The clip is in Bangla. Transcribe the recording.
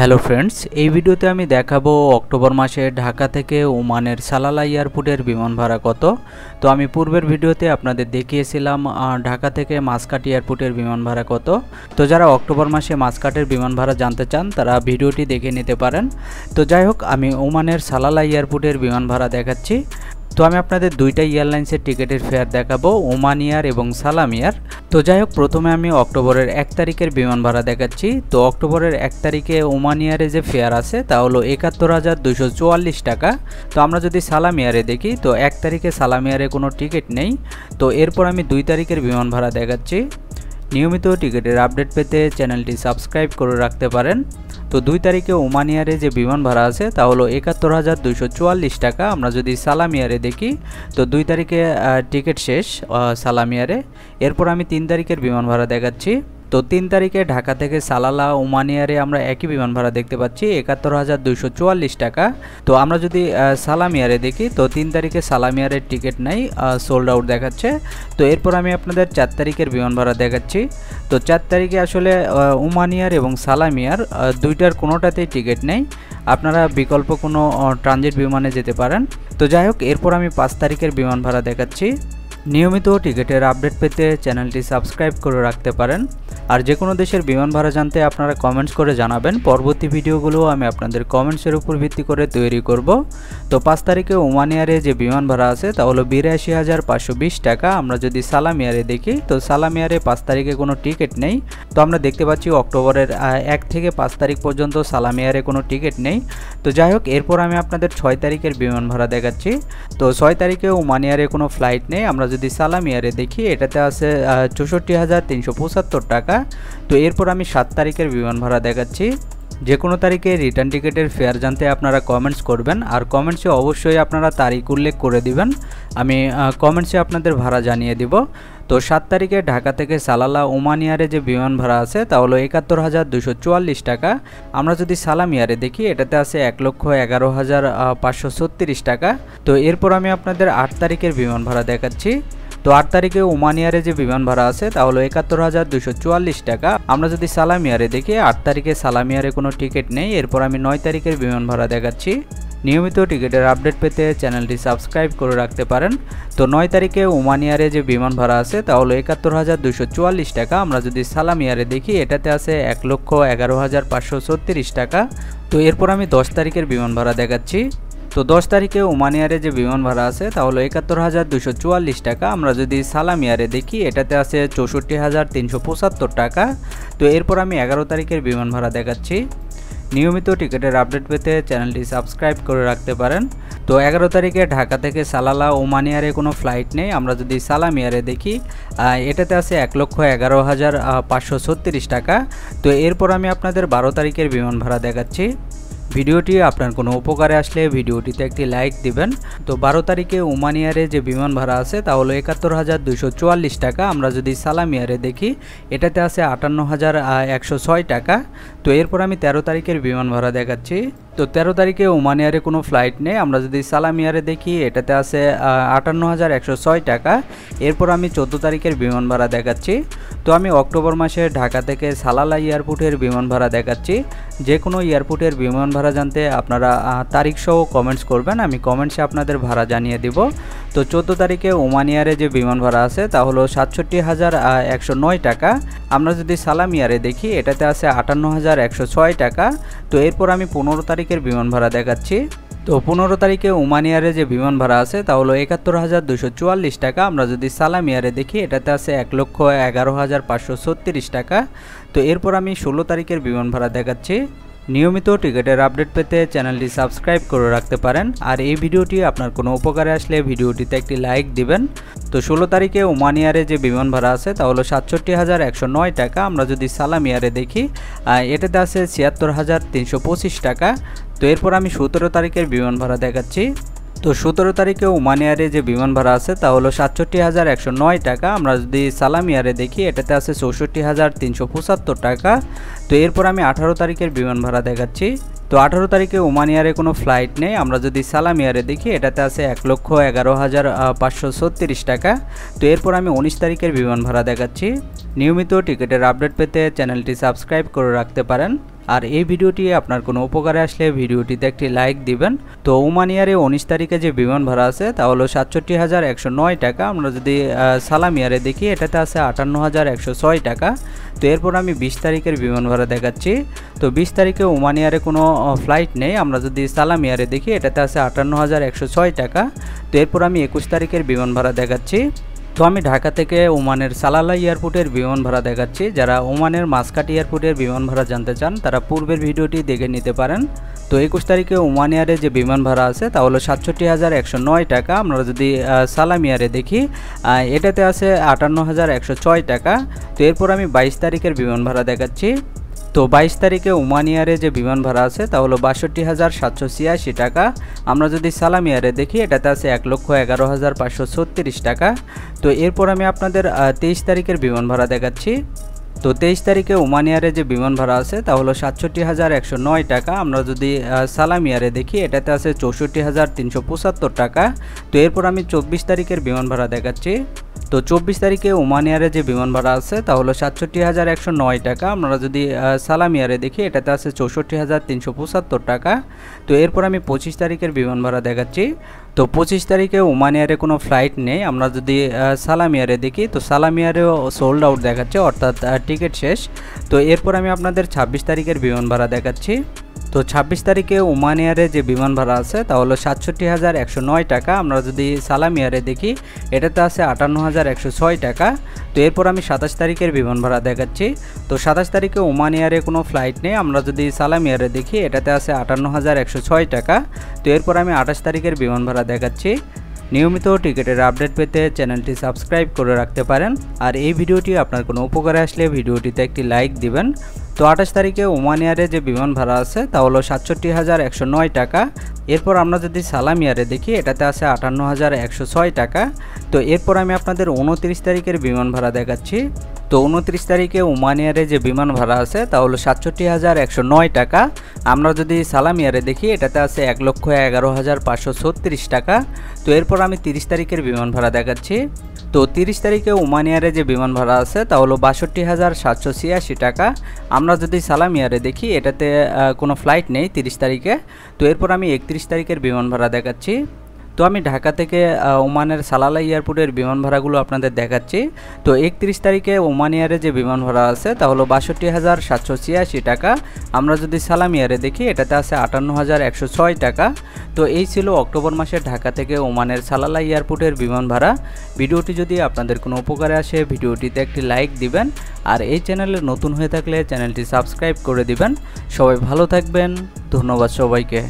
হ্যালো ফ্রেন্ডস এই ভিডিওতে আমি দেখাবো অক্টোবর মাসে ঢাকা থেকে ওমানের সালালা এয়ারপোর্টের বিমান ভাড়া কত। তো আমি পূর্বের ভিডিওতে আপনাদের দেখিয়েছিলাম ঢাকা থেকে মাসকাট এয়ারপোর্টের বিমান ভাড়া কত। তো যারা অক্টোবর মাসে মাসকাটের বিমান ভাড়া জানতে চান, তারা ভিডিওটি দেখে নিতে পারেন। তো যাই হোক, আমি ওমানের সালালা এয়ারপোর্টের বিমান ভাড়া দেখাচ্ছি। তো আমি আপনাদের দুইটা এয়ারলাইন্সের টিকিটের ফেয়ার দেখাবো, ওমান ইয়ার এবং সালাম এয়ার। তো যাই হোক, প্রথমে আমি অক্টোবরের এক তারিখের বিমান ভাড়া দেখাচ্ছি। তো অক্টোবরের এক তারিখে ওমান ইয়ারে যে ফেয়ার আছে, তা হলো একাত্তর হাজার দুশো চুয়াল্লিশ টাকা। তো আমরা যদি সালাম এয়ারে দেখি, তো এক তারিখে সালাম এয়ারে কোনো টিকিট নেই। তো এরপর আমি দুই তারিখের বিমান ভাড়া দেখাচ্ছি। নিয়মিত টিকিটের আপডেট পেতে চ্যানেলটি সাবস্ক্রাইব করে রাখতে পারেন। তো দুই তারিখে ওমান এয়ারে যে বিমান ভাড়া আছে, তা হলো একাত্তর হাজার দুশো চুয়াল্লিশ টাকা। আমরা যদি সালাম এয়ারে দেখি, তো দুই তারিখে টিকিট শেষ সালাম এয়ারে। এরপর আমি তিন তারিখের বিমান ভাড়া দেখাচ্ছি। তো তিন তারিখে ঢাকা থেকে সালালা ওমান এয়ারে আমরা একই বিমান ভাড়া দেখতে পাচ্ছি একাত্তর হাজার দুইশো চুয়াল্লিশ টাকা। তো আমরা যদি আহ, সালাম এয়ারে দেখি তো তিন তারিখে সালাম এয়ারের টিকিট নাই সোল্ড আউট দেখাচ্ছে। তো এরপর আমি আপনাদের চার তারিখের বিমান ভাড়া দেখাচ্ছি। তো চার তারিখে আসলে আহ, ওমান এয়ার এবং সালাম এয়ার দুইটার কোনোটাতেই টিকিট নেই। আপনারা বিকল্প কোনো ট্রানজিট বিমানে যেতে পারেন। তো যাই হোক এরপর আমি পাঁচ তারিখের বিমান ভাড়া দেখাচ্ছি। নিয়মিত টিকিটের আপডেট পেতে চ্যানেলটি সাবস্ক্রাইব করে রাখতে পারেন। আর যে কোনো দেশের বিমান ভাড়া জানতে আপনারা কমেন্টস করে জানাবেন। পরবর্তী ভিডিওগুলো আমি আপনাদের কমেন্টসের উপর ভিত্তি করে তৈরি করব। তো পাঁচ তারিখে ওমান এয়ারে যে বিমান ভাড়া আছে, তা হলো বিরাশি হাজার পাঁচশো বিশ টাকা। আমরা যদি সালাম এয়ারে দেখি, তো সালাম এয়ারে পাঁচ তারিখে কোনো টিকিট নেই। তো আমরা দেখতে পাচ্ছি অক্টোবরের এক থেকে পাঁচ তারিখ পর্যন্ত সালাম এয়ারে কোনো টিকিট নেই। তো যাই হোক, এরপর আমি আপনাদের ছয় তারিখের বিমান ভাড়া দেখাচ্ছি। তো ছয় তারিখে ওমান এয়ারে কোনো ফ্লাইট নেই। আমরা যদি সালাম এয়ারে দেখি, এটাতে আছে চৌষট্টি হাজার তিনশো পঁচাত্তর টাকা। তো এরপর আমি সাত তারিখের বিমান ভাড়া দেখাচ্ছি। যে কোনো তারিখে রিটার্ন টিকিটের ফেয়ার জানতে আপনারা কমেন্টস করবেন, আর কমেন্টসে অবশ্যই আপনারা তারিখ উল্লেখ করে দিবেন। আমি কমেন্টসে আপনাদের ভাড়া জানিয়ে দিব। তো সাত তারিখে ঢাকা থেকে সালালা ওমান ইয়ারে যে বিমান ভাড়া আছে, তা হলো একাত্তর হাজার দুশো চুয়াল্লিশ টাকা। আমরা যদি সালাম ইয়ারে দেখি, এটাতে আছে এক লক্ষ এগারো হাজার পাঁচশো ছত্রিশ টাকা। তো এরপর আমি আপনাদের আট তারিখের বিমান ভাড়া দেখাচ্ছি। তো আট তারিখে ওমান যে বিমান ভাড়া আছে, তা হলো একাত্তর হাজার দুশো চুয়াল্লিশ টাকা। আমরা যদি সালাম ইয়ারে দেখি, আট তারিখে সালাম ইয়ারে কোনো টিকিট নেই, এরপর আমি নয় তারিখের বিমান ভাড়া দেখাচ্ছি। নিয়মিত টিকিটের আপডেট পেতে চ্যানেলটি সাবস্ক্রাইব করে রাখতে পারেন। তো নয় তারিখে ওমান যে বিমান ভাড়া আছে, তা হলো একাত্তর হাজার দুশো চুয়াল্লিশ টাকা। আমরা যদি সালাম ইয়ারে দেখি, এটাতে আছে এক লক্ষ এগারো হাজার পাঁচশো ছত্রিশ টাকা। তো এরপর আমি দশ তারিখের বিমান ভাড়া দেখাচ্ছি। তো দশ তারিখে ওমান এয়ারে যে বিমান ভাড়া আছে, তা হলো একাত্তর হাজার দুশো চুয়াল্লিশ টাকা। আমরা যদি সালাম এয়ারে দেখি, এটাতে আছে চৌষট্টি হাজার তিনশো পঁচাত্তর টাকা। তো এরপর আমি এগারো তারিখের বিমান ভাড়া দেখাচ্ছি। নিয়মিত টিকিটের আপডেট পেতে চ্যানেলটি সাবস্ক্রাইব করে রাখতে পারেন। তো এগারো তারিখে ঢাকা থেকে সালালা ওমান এয়ারে কোনো ফ্লাইট নেই। আমরা যদি সালাম এয়ারে দেখি এটাতে আছে এক লক্ষ এগারো হাজার পাঁচশো ছত্রিশ টাকা। তো এরপর আমি আপনাদের বারো তারিখের বিমান ভাড়া দেখাচ্ছি। ভিডিওটি আপনার কোনো উপকারে আসলে ভিডিওটিতে একটি লাইক দিবেন। তো বারো তারিখে ওমান যে বিমান ভাড়া আছে, তা হলো একাত্তর হাজার দুশো চুয়াল্লিশ টাকা। আমরা যদি সালাম ইয়ারে দেখি, এটাতে আছে আটান্ন হাজার একশো ছয় টাকা। তো এরপর আমি তেরো তারিখের বিমান ভাড়া দেখাচ্ছি। তো তেরো তারিখে ওমান কোনো ফ্লাইট নেই। আমরা যদি সালাম ইয়ারে দেখি, এটাতে আছে আটান্ন হাজার একশো ছয় টাকা। এরপর আমি চোদ্দ তারিখের বিমান ভাড়া দেখাচ্ছি। তো আমি অক্টোবর মাসে ঢাকা থেকে সালালা এয়ারপোর্টের বিমান ভাড়া দেখাচ্ছি। যে কোনো এয়ারপোর্টের বিমান ভাড়া জানতে আপনারা তারিখ সহ কমেন্টস করবেন, আমি কমেন্টসে আপনাদের ভাড়া জানিয়ে দিব। তো চোদ্দ তারিখে ওমান ইয়ারে যে বিমান ভাড়া আছে, তা হলো সাতষট্টি হাজার একশো নয় টাকা। আমরা যদি সালাম ইয়ারে দেখি, এটাতে আছে আটান্ন হাজার একশো ছয় টাকা। তো এরপর আমি পনেরো তারিখের বিমান ভাড়া দেখাচ্ছি। তো পনেরো তারিখে ওমান এয়ারে যে বিমান ভাড়া আছে, তা হলো একাত্তর হাজার দুশো চুয়াল্লিশ টাকা। আমরা যদি সালাম ইয়ারে দেখি, এটাতে আছে এক লক্ষ এগারো হাজার পাঁচশো ছত্রিশ টাকা। তো এরপর আমি ষোলো তারিখের বিমান ভাড়া দেখাচ্ছি। নিয়মিত টিকিটের আপডেট পেতে চ্যানেলটি সাবস্ক্রাইব করে রাখতে পারেন। আর এই ভিডিওটি আপনার কোনো উপকারে আসলে ভিডিওটিতে একটি লাইক দিবেন। তো ষোলো তারিখে ওমান ইয়ারে যে বিমান ভাড়া আছে, তা হলো সাতষট্টি হাজার একশো নয় টাকা। আমরা যদি সালাম ইয়ারে দেখি এটাতে আছে ছিয়াত্তর হাজার তিনশো পঁচিশ টাকা। তো এরপর আমি সতেরো তারিখের বিমান ভাড়া দেখাচ্ছি। তো সতেরো তারিখে ওমান এয়ারে যে বিমান ভাড়া আছে তা হলো সাতষট্টি হাজার একশো নয় টাকা। আমরা যদি সালাম এয়ারে দেখি, এটাতে আছে চৌষট্টি হাজার তিনশো পঁচাত্তর টাকা। তো এরপর আমি আঠারো তারিখের বিমান ভাড়া দেখাচ্ছি। তো আঠারো তারিখে ওমান এয়ারে কোনো ফ্লাইট নেই। আমরা যদি সালাম এয়ারে দেখি, এটাতে আছে এক লক্ষ এগারো হাজার পাঁচশো ছত্রিশ টাকা। তো এরপর আমি উনিশ তারিখের বিমান ভাড়া দেখাচ্ছি। নিয়মিত টিকিটের আপডেট পেতে চ্যানেলটি সাবস্ক্রাইব করে রাখতে পারেন। আর এই ভিডিওটি আপনার কোনো উপকারে আসলে ভিডিওটিতে একটি লাইক দিবেন। তো ওমানিয়ারে উনিশ তারিখে যে বিমান ভাড়া আছে, তা হলো সাতষট্টি হাজার একশো নয় টাকা। আমরা যদি সালামিয়ারে দেখি, এটাতে আছে আটান্ন হাজার একশো ছয় টাকা। তো এরপর আমি বিশ তারিখের বিমান ভাড়া দেখাচ্ছি। তো বিশ তারিখে ওমানিয়ারে কোনো ফ্লাইট নেই। আমরা যদি সালামিয়ারে দেখি, এটাতে আছে আটান্ন হাজার একশো ছয় টাকা। তো এরপর আমি একুশ তারিখের বিমান ভাড়া দেখাচ্ছি। তো আমি ঢাকা থেকে ওমানের সালালা এয়ারপোর্টের বিমান ভাড়া দেখাচ্ছি। যারা ওমানের মাসকাট এয়ারপোর্টের বিমান ভাড়া জানতে চান, তারা পূর্বের ভিডিওটি দেখে নিতে পারেন। তো একুশ তারিখে ওমান এয়ারে যে বিমান ভাড়া আছে, তা হলো সাতষট্টি হাজার একশো নয় টাকা। আমরা যদি সালাম ইয়ারে দেখি এটাতে আছে আটান্ন হাজার একশো ছয় টাকা। তো এরপর আমি বাইশ তারিখের বিমান ভাড়া দেখাচ্ছি। তো বাইশ তারিখে ওমানিয়ারে যে বিমান ভাড়া আছে, তা হলো বাষট্টি হাজার সাতশো ছিয়াশি টাকা। আমরা যদি সালামিয়ারে দেখি, এটাতে আছে এক লক্ষ এগারো হাজার পাঁচশো ছত্রিশ টাকা। তো এরপর আমি আপনাদের তেইশ তারিখের বিমান ভাড়া দেখাচ্ছি। তো তেইশ তারিখে ওমানিয়ারে যে বিমান ভাড়া আছে, তা হলো সাতষট্টি হাজার একশো নয় টাকা। আমরা যদি সালামিয়ারে দেখি, এটাতে আছে চৌষট্টি হাজার তিনশো পঁচাত্তর টাকা। তো এরপর আমি চব্বিশ তারিখের বিমান ভাড়া দেখাচ্ছি। তো চব্বিশ তারিখে ওমান এয়ারে যে বিমান ভাড়া আছে, তা হলো সাতষট্টি হাজার একশো নয় টাকা। আমরা যদি সালাম ইয়ারে দেখি, এটাতে আছে চৌষট্টি হাজার তিনশো পঁচাত্তর টাকা। তো এরপর আমি পঁচিশ তারিখের বিমান ভাড়া দেখাচ্ছি। তো পঁচিশ তারিখে ওমান এয়ারে কোনো ফ্লাইট নেই। আমরা যদি সালাম ইয়ারে দেখি, তো সালাম ইয়ারেও সোল্ড আউট দেখাচ্ছে, অর্থাৎ টিকিট শেষ। তো এরপর আমি আপনাদের ছাব্বিশ তারিখের বিমান ভাড়া দেখাচ্ছি। তো ছাব্বিশ তারিখে ওমান এয়ারে যে বিমান ভাড়া আছে, তা হলো সাতষট্টি হাজার একশো নয় টাকা। আমরা যদি সালাম এয়ারে দেখি, এটাতে আছে আটান্ন হাজার একশো ছয় টাকা। তো এরপর আমি সাতাশ তারিখের বিমান ভাড়া দেখাচ্ছি। তো সাতাশ তারিখে ওমান এয়ারে কোনো ফ্লাইট নেই। আমরা যদি সালাম এয়ারে দেখি, এটাতে আছে আটান্ন হাজার একশো ছয় টাকা। তো এরপর আমি আঠাশ তারিখের বিমান ভাড়া দেখাচ্ছি। নিয়মিত টিকিটের আপডেট পেতে চ্যানেলটি সাবস্ক্রাইব করে রাখতে পারেন। আর এই ভিডিওটি আপনার কোনো উপকারে আসলে ভিডিওটিতে একটি লাইক দিবেন। তো আঠাশ তারিখে ওমান এয়ারে যে বিমান ভাড়া আছে, তা হলো সাতষট্টি হাজার একশো নয় টাকা। এরপর আমরা যদি সালাম ইয়ারে দেখি, এটাতে আছে আটান্ন হাজার একশো ছয় টাকা। তো এরপর আমি আপনাদের উনত্রিশ তারিখের বিমান ভাড়া দেখাচ্ছি। তো উনত্রিশ তারিখে ওমান এয়ারে যে বিমান ভাড়া আছে, তা হলো সাতষট্টি হাজার একশো নয় টাকা। আমরা যদি সালাম ইয়ারে দেখি, এটাতে আছে এক লক্ষ এগারো হাজার পাঁচশো ছত্রিশ টাকা। তো এরপর আমি তিরিশ তারিখের বিমান ভাড়া দেখাচ্ছি। তো তিরিশ তারিখে ওমান এয়ারে যে বিমান ভাড়া আছে, তা হলো বাষট্টি হাজার সাতশো ছিয়াশি টাকা। আমরা যদি সালাম ইয়ারে দেখি, এটাতে কোনো ফ্লাইট নেই তিরিশ তারিখে। তো এরপর আমি একত্রিশ তারিখের বিমান ভাড়া দেখাচ্ছি। তো আমি ঢাকা থেকে ওমানের সালালা এয়ারপোর্টের বিমান ভাড়াগুলো আপনাদের দেখাচ্ছি। তো একত্রিশ তারিখে ওমান এয়ারে যে বিমান ভাড়া আছে, তা হলো বাষট্টি হাজার সাতশো ছিয়াশি টাকা। আমরা যদি সালাম ইয়ারে দেখি, এটাতে আছে আটান্ন হাজার একশো ছয় টাকা। তো এই ছিল অক্টোবর মাসে ঢাকা থেকে ওমানের সালালা এয়ারপোর্টের বিমান ভাড়া ভিডিওটি যদি আপনাদের কোনো উপকারে আসে, ভিডিওটিতে একটি লাইক দিবেন। আর এই চ্যানেলে নতুন হয়ে থাকলে চ্যানেলটি সাবস্ক্রাইব করে দিবেন। সবাই ভালো থাকবেন। ধন্যবাদ সবাইকে।